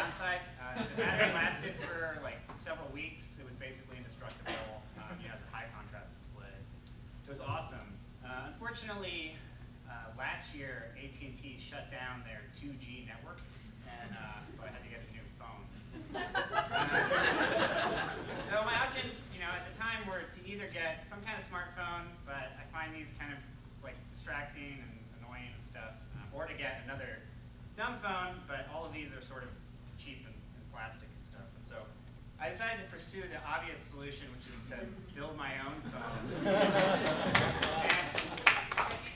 downside. Uh, the battery lasted for like several weeks. It was basically indestructible. Um, you know, it's a high contrast display. It was awesome. Uh, unfortunately, uh, last year AT&T shut down their 2G network, and uh, so I had to get a new phone. so my options, you know, at the time were to either get some kind of smartphone, but I find these kind of like distracting and annoying and stuff, uh, or to get another dumb phone, but all of these are sort of cheap and, and plastic and stuff. And so I decided to pursue the obvious solution, which is to build my own phone. and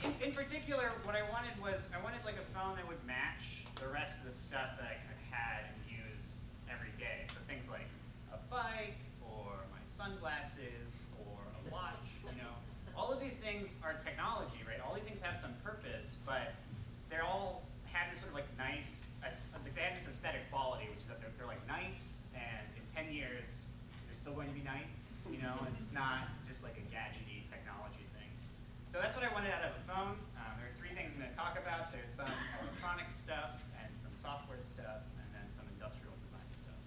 in, in particular, what I wanted was, I wanted like a phone that would match the rest of the stuff that I had and use every day. So things like a bike, or my sunglasses, or a watch, you know. All of these things are technology, right? All these things have some purpose, but they're all have this sort of like nice, they have this aesthetic quality, which is that they're, they're like nice, and in 10 years, they're still going to be nice, you know, and it's not just like a gadgety technology thing. So that's what I wanted out of a phone. Um, there are three things I'm going to talk about. There's some electronic stuff, and some software stuff, and then some industrial design stuff.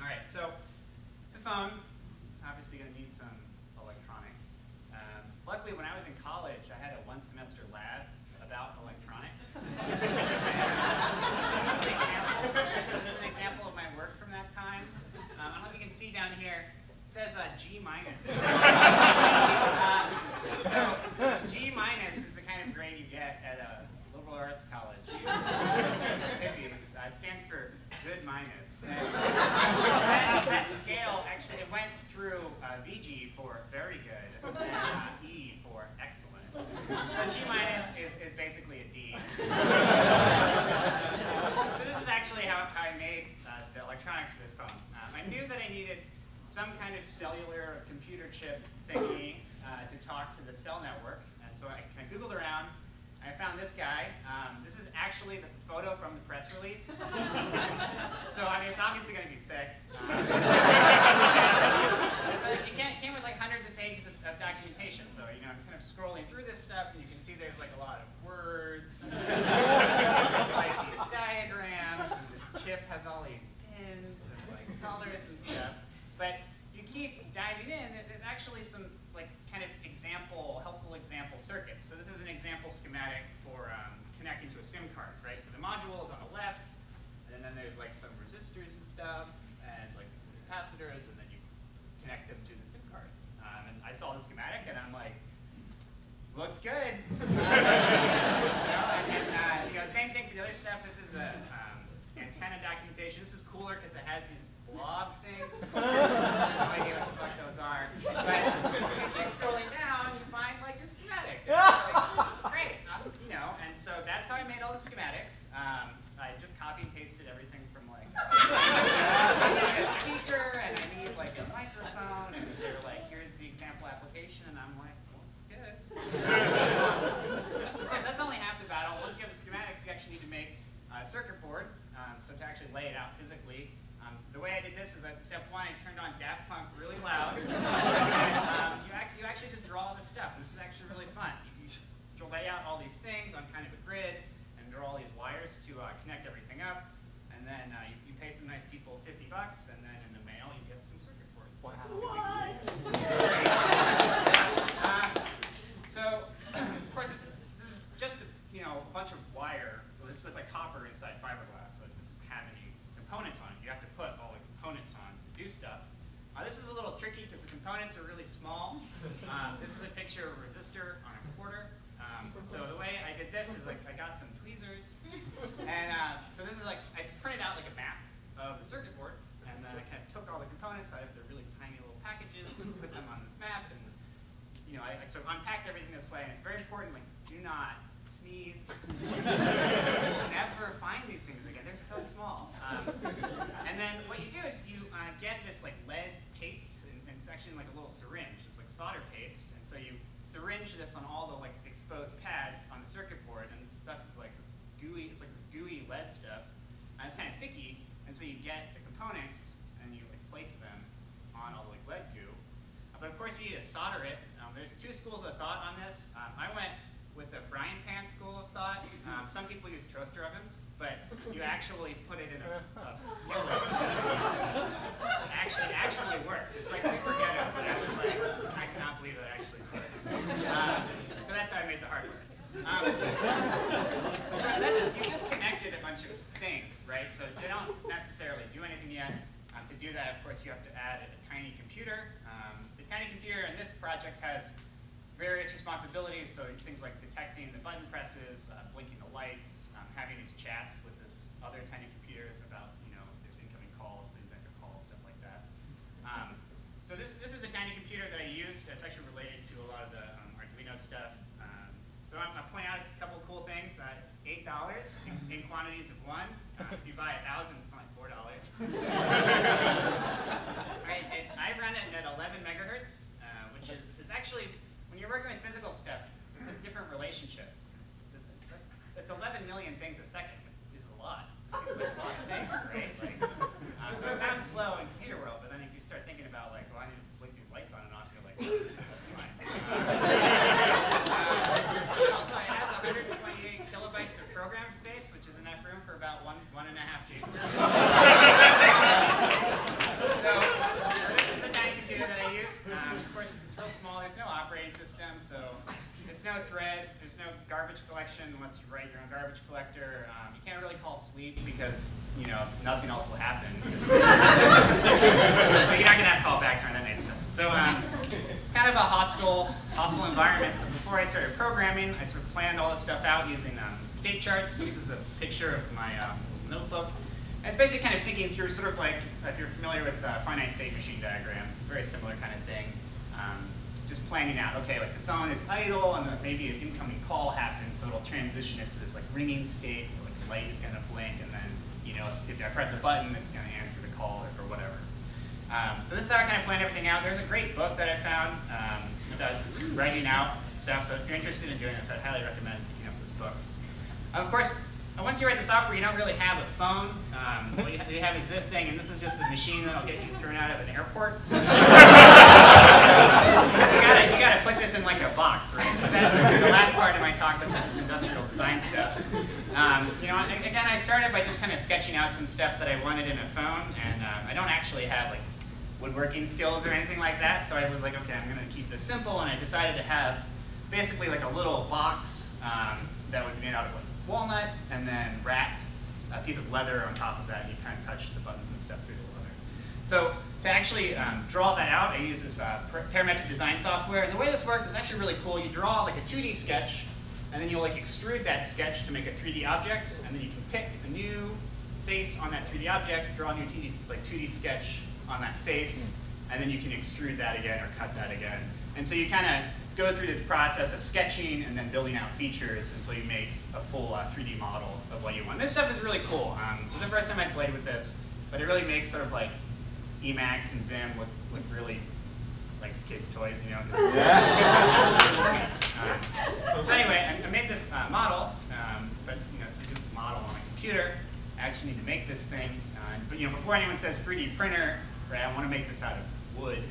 All right, so it's a phone. Obviously going to need some electronics. Um, luckily, when I was in college, I had a one semester lab about electronics. this, is an example of my work from that time. Um, I don't know if you can see down here, it says uh, G minus. uh, so G minus is the kind of grade you get at a liberal arts college. Hippies. Uh, it stands for good minus. That, that, scale actually it went through uh, VG for very good and uh, E for excellent. So G minus is, is basically a D. so this is actually how, how I made uh, the electronics for this phone. Um, I knew that I needed some kind of cellular computer chip thingy uh, to talk to the cell network. And so I, I Googled around. I found this guy. Um, this is actually the photo from the press release. so I mean, it's obviously going to be sick. Um, so it came, came with like hundreds of pages of, of, documentation. So you know, I'm kind of scrolling through this stuff, and you can see there's like a lot of words. like these diagrams. And this chip has all these pins and like colors and stuff. But you keep diving in, there's actually some like kind of example, helpful example circuits. So this is an example schematic for um, connecting to a SIM card, right? So the module is on the left, and then there's like some resistors and stuff, and like some capacitors, and then you connect them to the SIM card. Um, and I saw the schematic, and I'm like, looks good. you, know, and, uh, you know, same thing for the other stuff. This is the um, antenna documentation. This is cooler because it has these blob things. no idea what the fuck those are. But you keep scrolling down, you find like the schematic. Like, great, um, you know. And so that's how I made all the schematics. Um, I just copy and pasted everything from like I need a speaker and I need like a microphone, and they're like, here's the example application, and I'm like, well, it's good. of course, that's only half the battle. Once you have the schematics, you actually need to make a circuit board. Um, so to actually lay it out physically, um, the way I did this is at step one, I turned on Daft Punk really loud. and, um, you, ac you, actually just draw the stuff. This is actually really fun. You, you just lay out all these things on kind of a grid and draw all these wires to uh, connect everything up. And then uh, you, you, pay some nice people 50 bucks, and then in the mail you get some circuit boards. Wow. What? um, so, of course, this, this is just a, you know a bunch of wire. Well, this was like copper inside fiberglass, so it doesn't have any components on it. You have to put all the components on to do stuff. Uh, this is a little tricky because the components are really Um, this is a picture of a resistor on a quarter. Um, so the way I did this is like I got some tweezers, and uh, so this is like I just printed out like a map of the circuit board, and then I kind of took all the components out of their really tiny little packages and put them on this map, and you know I, I sort of unpacked everything this way. And it's very important, like do not sneeze. Never find these things again. They're so small. Um, and then what you do is you uh, get this like lead paste, and, and it's actually like a little syringe, just like solder paste, and so you syringe this on all the like exposed pads on the circuit board, and this stuff is like this gooey, it's like this gooey lead stuff, and it's kind of sticky, and so you get the components and you like place them on all the like lead goo. Uh, but of course you need to solder it. Um, there's two schools of thought on this. Um, I went with the frying pan school of thought. Um, some people use toaster ovens, but you actually put it in a, a skillet. actually, it actually worked. It's like super ghetto, but I was like, I cannot believe it actually worked. Um, so that's how I made the hardware. Um, you just connected a bunch of things, right? So they don't necessarily do anything yet. Um, to do that, of course, you have to add a, tiny computer. Um, the tiny computer in this project has various responsibilities, so things like detecting the button presses, uh, blinking the lights, um, having these chats with this other tiny computer about, you know, there's incoming calls, things that could call, stuff like that. Um, so this, this is a tiny computer that I used. It's actually related to a lot of the um, Arduino stuff. Um, so I'm going to point out a couple of cool things. Uh, it's $8 in, in, quantities of one. Uh, if you buy a thousand, it's only $4. right, it, I run it at 11 megahertz, uh, which is, is actually when you're working with physical stuff, it's a different relationship. It's, it's 11 million things a second is a lot. It's a lot of things, right? Like, uh, so it sounds slow in computer world, but then if you start thinking about like, well, I need to blink these lights on and off, you're like, that's fine. Uh, also, it has 128 kilobytes of program space, which is enough room for about one one and a half no threads, there's no garbage unless you write your own garbage collector. Um, you can't really call sleep because, you know, nothing else will happen. but you're not going to have callbacks or that stuff. So um, it's kind of a hostile, hostile environment. So before I started programming, I sort of planned all this stuff out using um, state charts. This is a picture of my um, notebook. And it's basically kind of thinking through sort of like, if you're familiar with uh, finite state machine diagrams, very similar kind of thing. Just planning out, okay, like the phone is idle and then maybe an incoming call happens, so it'll transition into this like ringing state, where, like the light is gonna blink and then, you know, if, I press a button, it's gonna answer the call or, or whatever. Um, so this is how I kind of plan everything out. There's a great book that I found um, about writing out stuff, so if you're interested in doing this, I'd highly recommend picking up this book. of course, once you write the software, you don't really have a phone. Um, what you have is this thing, and this is just a machine that'll get you thrown out of an airport. gotta, you gotta put this in like a box, right? So that's the last part of my talk, which is this industrial design stuff. Um, you know, again, I started by just kind of sketching out some stuff that I wanted in a phone, and um, I don't actually have like woodworking skills or anything like that, so I was like, okay, I'm gonna keep this simple, and I decided to have basically like a little box um, that would be made out of like walnut, and then wrap a piece of leather on top of that, and you kind of touch the buttons and stuff through the leather. So to actually um, draw that out, I use this uh, parametric design software. And the way this works is actually really cool. You draw like a 2D sketch, and then you'll like extrude that sketch to make a 3D object, and then you can pick a new face on that 3D object, draw a new 2D, like 2D sketch on that face, and then you can extrude that again or cut that again. And so you kind of go through this process of sketching and then building out features until you make a full uh, 3D model of what you want. This stuff is really cool. Um, the first time I played with this, but it really makes sort of like Emacs and Vim look, look really like kids' toys, you know. Yeah. um, so anyway, I, I made this uh, model, um, but you know, it's just a model on my computer. I actually need to make this thing. Uh, but you know, before anyone says 3D printer, right, I want to make this out of wood,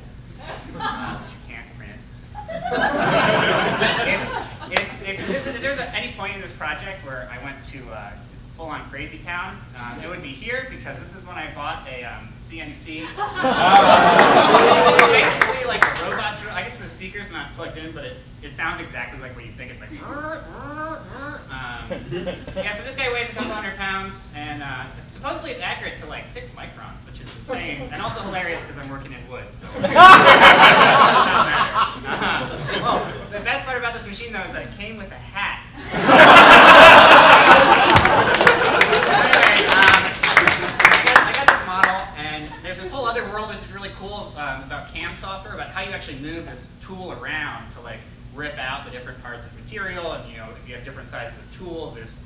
uh, which you can't print. if, if, if, this is, if there's a, any point in this project where I went to, uh, to full-on crazy town, um, it would be here because this is when I bought a um, CNC. basically like a robot drill. I guess the speaker's not plugged in, but it, it sounds exactly like what you think. It's like, um, yeah, so this guy weighs a couple hundred pounds, and uh, supposedly it's accurate to like six microns, which is insane, and also hilarious because I'm working in wood, so. uh -huh. Well, the best part about this machine though is that it came with a hat. CAM software about how you actually move this tool around to like rip out the different parts of material. And you know, if you have different sizes of tools, there's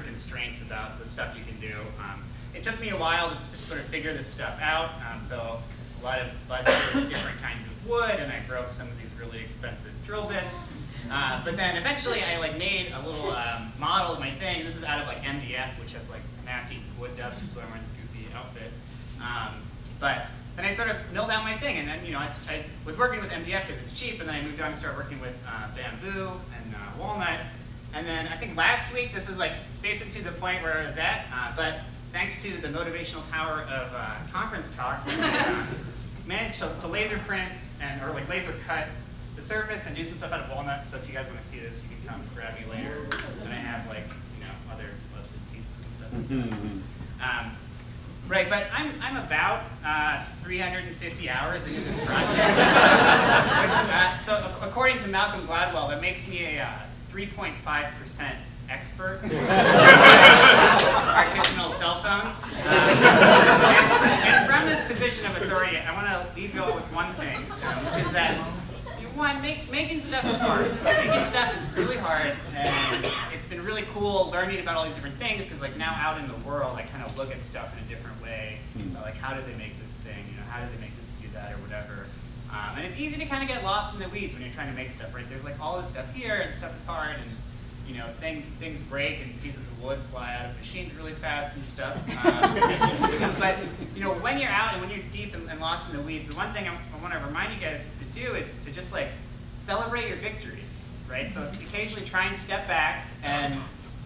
different constraints about the stuff you can do. Um, it took me a while to, to, sort of figure this stuff out. Um, so a lot of us different kinds of wood, and I broke some of these really expensive drill bits. Uh, but then eventually I like made a little um, model of my thing. This is out of like MDF, which has like nasty wood dust, which is why I'm wearing this goofy outfit. Um, but then I sort of milled out my thing, and then you know I, I was working with MDF because it's cheap, and then I moved on to start working with uh, bamboo and uh, walnut, And then I think last week, this was like basically to the point where I was at, uh, but thanks to the motivational power of uh, conference talks, I uh, managed to, to laser print and or like laser cut the surface and do some stuff out of walnut. So if you guys want to see this, you can come grab me later. And I have like you know other busted pieces and stuff. Um, right, but I'm, I'm about uh, 350 hours into this project. which, uh, so according to Malcolm Gladwell, that makes me a uh, 3.5% expert artisanal cell phones. Um, and, and from this position of authority, I want to leave you all with one thing, um, which is that you- one, make, making stuff is hard. Making stuff is really hard, and it's been really cool learning about all these different things because, like, now out in the world, I kind of look at stuff in a different way. About, like, how did they make this thing? You know, how did they make this do that or whatever? Um, and it's easy to kind of get lost in the weeds when you're trying to make stuff, right? There's like all this stuff here, and stuff is hard, and you know, things things break and pieces of wood fly out of machines really fast and stuff. Um, but you know, when you're out and when you're deep and, and lost in the weeds, the one thing I, I want to remind you guys to do is to just like celebrate your victories, right? So occasionally try and step back and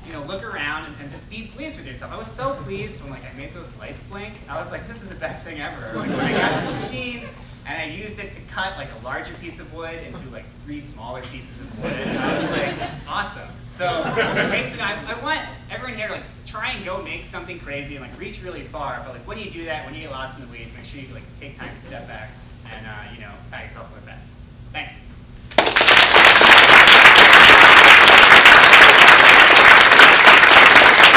you know look around and, and just be pleased with yourself. I was so pleased when like I made those lights blink. I was like, this is the best thing ever. Like when I got this machine and I used it to cut like a larger piece of wood into like three smaller pieces of wood. And I was like, awesome. So I, I want everyone here to like try and go make something crazy and like reach really far. But like when you do that, when you get lost in the weeds, make sure you like take time to step back and uh, you know pat yourself on the back.